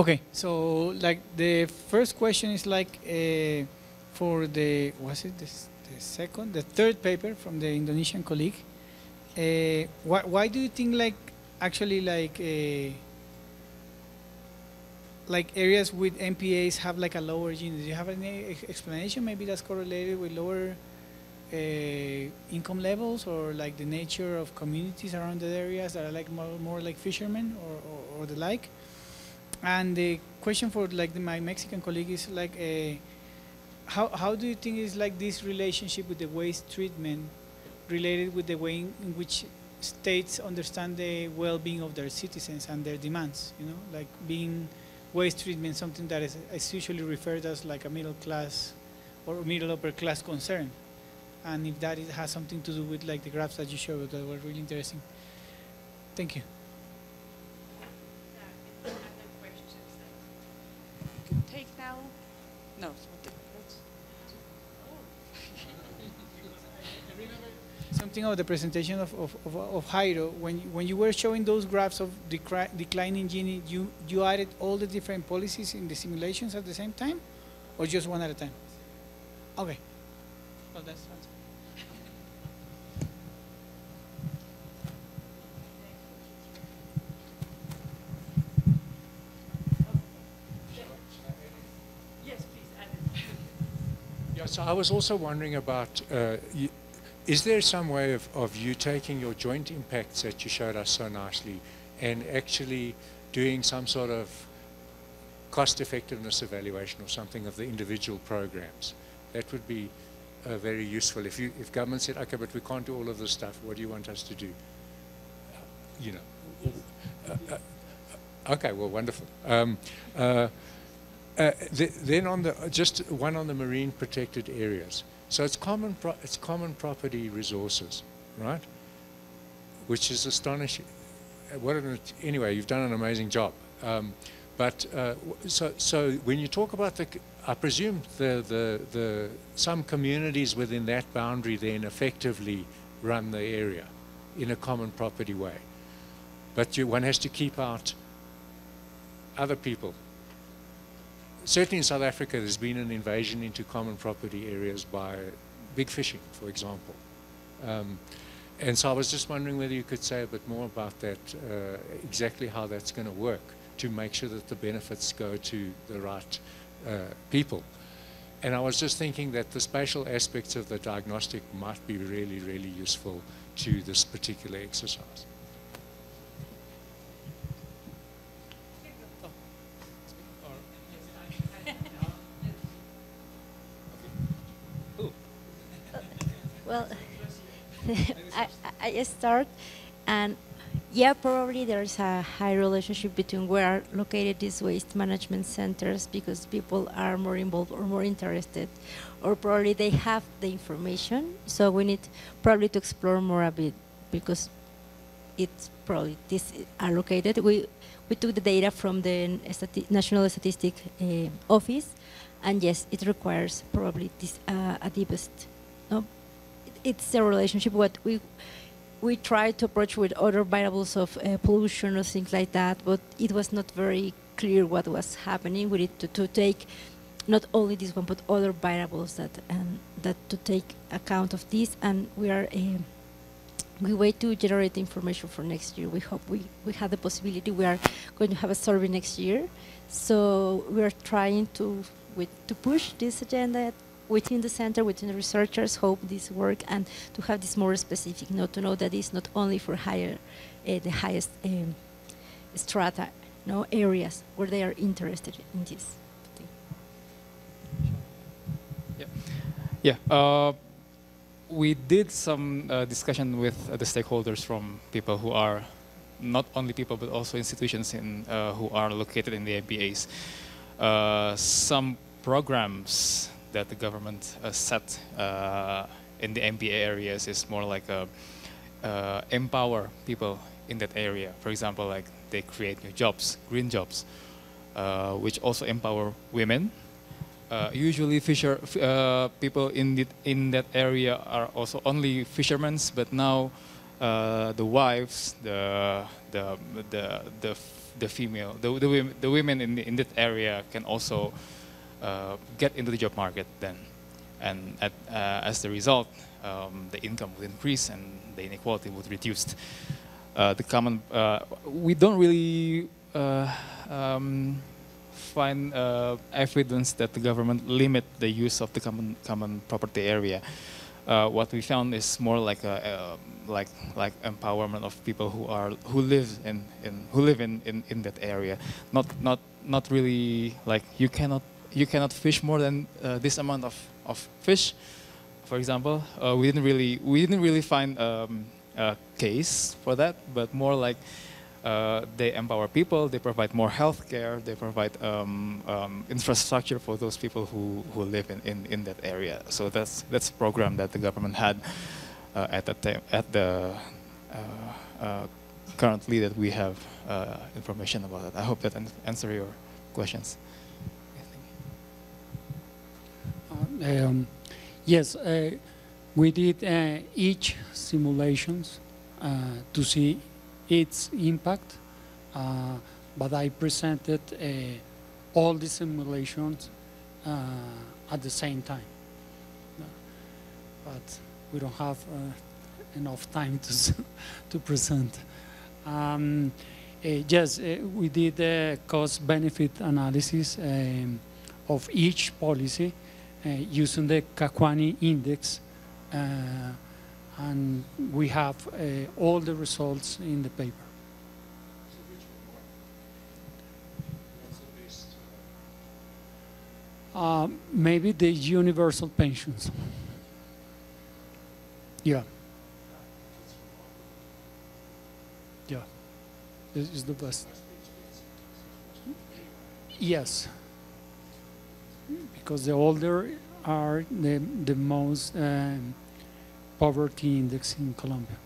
Okay, so like the first question is like uh, for the was it this, the second, the third paper from the Indonesian colleague. Uh, why, why do you think like actually like uh, like areas with MPAs have like a lower Gini? Do you have any explanation? Maybe that's correlated with lower uh, income levels or like the nature of communities around the areas that are like more, more like fishermen or, or, or the like. And the question for like the, my Mexican colleague is like, uh, how how do you think is like this relationship with the waste treatment related with the way in, in which states understand the well-being of their citizens and their demands? You know, like being waste treatment something that is, is usually referred as like a middle class or middle upper class concern, and if that is, has something to do with like the graphs that you showed that were really interesting. Thank you. Take now? No. Something of the presentation of, of, of, of Jairo, when, you- when you were showing those graphs of decri- declining Gini, you, you added all the different policies in the simulations at the same time? Or just one at a time? Okay. Well, that's fine. Yeah, so I was also wondering about, uh, is there some way of, of you taking your joint impacts that you showed us so nicely and actually doing some sort of cost effectiveness evaluation or something of the individual programs? That would be uh, very useful. If, you, if government said, okay, but we can't do all of this stuff, what do you want us to do? Uh, You know. Uh, uh, okay, well, wonderful. Um, uh, th- then on the just one on the marine protected areas. So it's common it's common property resources, right? Which is astonishing. Uh, What an, anyway, you've done an amazing job. Um, but uh, so so when you talk about the, I presume the, the the some communities within that boundary then effectively run the area in a common property way. But you, one has to keep out other people certainly in South Africa, there's been an invasion into common property areas by big fishing, for example. Um, and so I was just wondering whether you could say a bit more about that, uh, exactly how that's going to work to make sure that the benefits go to the right uh, people. And I was just thinking that the spatial aspects of the diagnostic might be really, really useful to this particular exercise. Well, I, I start, and yeah, probably there's a high relationship between where are located these waste management centers because people are more involved or more interested, or probably they have the information. So we need probably to explore more a bit because it's probably this are located. We we took the data from the National Statistic uh, Office, and yes, it requires probably this uh, a deepest. No, it's a relationship what we we tried to approach with other variables of uh, pollution or things like that, but it was not very clear what was happening. We need to, to take not only this one, but other variables that um, that to take account of this, and we are. um we wait to generate information for next year. We hope we, we have the possibility. We are going to have a survey next year, so we are trying to with, to push this agenda within the center, within the researchers. Hope this work and to have this more specific. Not to know that it's not only for higher, uh, the highest um, strata, no areas where they are interested in this. Yeah, uh, we did some uh, discussion with the stakeholders from people who are not only people but also institutions in, uh, who are located in the MPAs. Uh, some programs that the government uh, set uh, in the MPA areas is more like a, uh, empower people in that area. For example, like they create new jobs, green jobs, which also empower women uh, usually fisher uh, people in the, in that area are also only fishermen, but now uh, the wives, the the the the, the female, the the, women, the women in the, in that area can also uh, get into the job market then, and at, uh, as the result, um, the income would increase and the inequality would reduce. Uh, the common we don't really um, find evidence that the government limit the use of the common common property area. Uh, what we found is more like a, uh, like like empowerment of people who are who live in, in who live in, in, in that area. Not not not really like you cannot you cannot fish more than uh, this amount of, of fish. For example, uh, we didn't really we didn't really find um, a case for that, but more like uh, they empower people, they provide more health care, they provide um, um, infrastructure for those people who, who live in, in, in that area. So that's, that's a program that the government had uh, at, that time, at the uh, uh, currently that we have uh, information about it. I hope that an- answer your questions. Uh, um, yes, uh, we did uh, each simulations uh, to see its impact, uh, but I presented uh, all the simulations at the same time. But we don't have enough time to to present. Um, uh, yes, uh, we did a cost-benefit analysis um, of each policy using the Kakwani index, uh, and we have uh, all the results in the paper. Uh, maybe the universal pensions. Yeah. Yeah. This is the best. Yes because the older are the, the most um, poverty index in Colombia.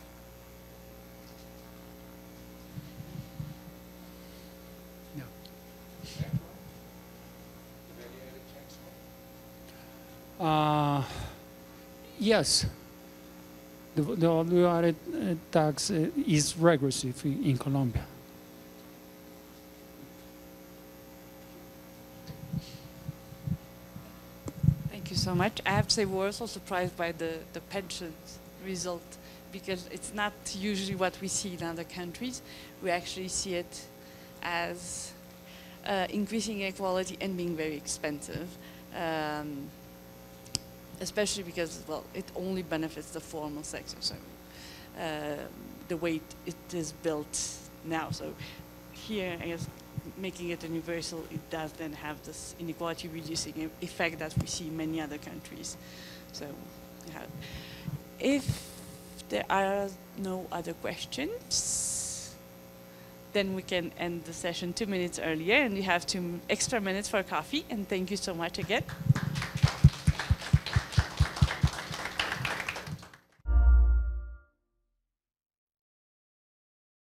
Uh, yes, the, the value added uh, tax uh, is regressive in Colombia. Thank you so much. I have to say we're also surprised by the, the pensions result because it's not usually what we see in other countries. We actually see it as uh, increasing inequality and being very expensive. Um, especially because, well, it only benefits the formal sector. So uh, the way it is built now. So here, I guess, making it universal, it does then have this inequality reducing effect that we see in many other countries. So, yeah. if there are no other questions, then we can end the session two minutes earlier, and you have two extra minutes for coffee. And thank you so much again.